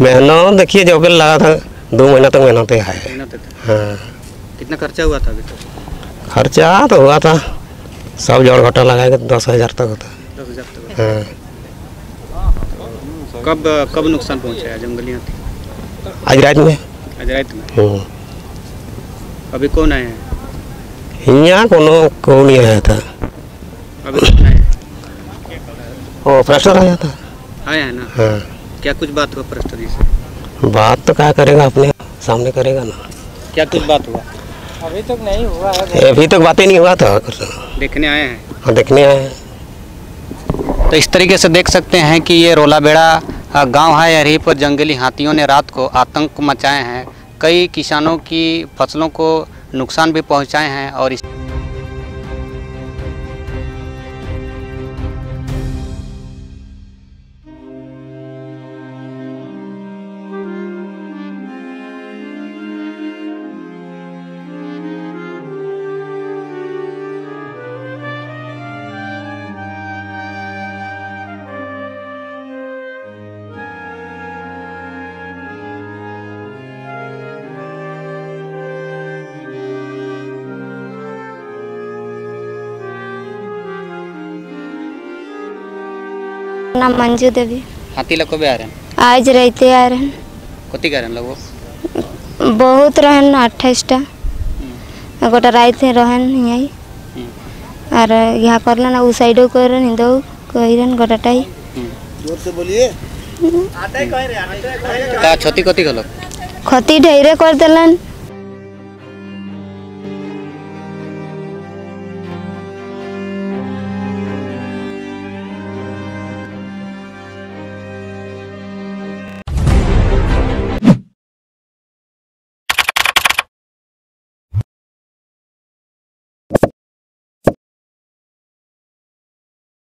मेहनत देखिए जो कि लगा था दो महीना तक मेहनत है। हाँ। कितना खर्चा हुआ था अभी तक? खर्चा तो हुआ था सब जोड़ घटा लगाएगा दस हज़ार तक होता। दस हज़ार तक हाँ। कब कब नुकसान पहुँचा है जंगली आज रात में। आज रात में? हम्म। अभी कौन आए हैं? यहाँ कोनो को नहीं आया था। अभी कौन हैं? वो प्रेशर आया था। आए हैं ना? हाँ। क्या कुछ बात हुआ प्रस्तर जी से? बात तो क्या करेगा अपने सामने करेगा ना। क्या कुछ बात हुआ? अभी तक नहीं हुआ है। अभी तक बातें नहीं हुआ था देखने आए हैं? हाँ, देखने आए हैं। तो इस तरीके से देख सकते हैं कि ये रोला बेड़ा गाँव है यहीं पर जंगली हाथियों ने रात को आतंक मचाए हैं। कई किसानों की फ़सलों को नुकसान भी पहुँचाए हैं और इस नाम मंजू देवी हाथी लोग आ रहे हैं आज रहते आ रहे कथी कह रहे हैं लोग बहुत रहन अट्ठाईसटा गोटा राइते रहन यही और यहाँ करलन उ साइडो करन दो कहरन गोटाटाई का क्षति कथी गलत खती ढेरे कर देलन